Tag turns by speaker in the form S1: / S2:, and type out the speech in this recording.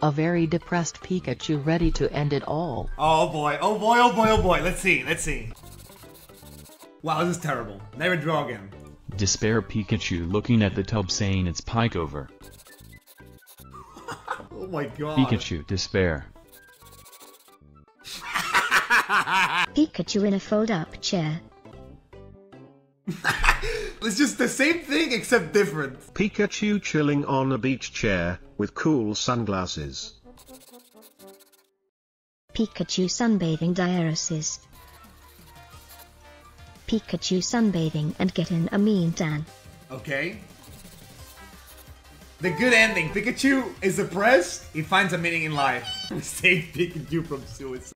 S1: A very depressed Pikachu ready to end it all.
S2: Oh boy, oh boy, oh boy, oh boy. Let's see, let's see. Wow, this is terrible. Never draw again.
S3: Despair Pikachu looking at the tub saying it's pike over.
S2: Oh my god.
S3: Pikachu despair.
S4: Pikachu in a fold-up chair.
S2: It's just the same thing except different.
S5: Pikachu chilling on a beach chair, with cool sunglasses.
S4: Pikachu sunbathing diaresis. Pikachu sunbathing and getting a mean tan.
S2: Okay. The good ending. Pikachu is depressed. He finds a meaning in life. Save Pikachu from suicide.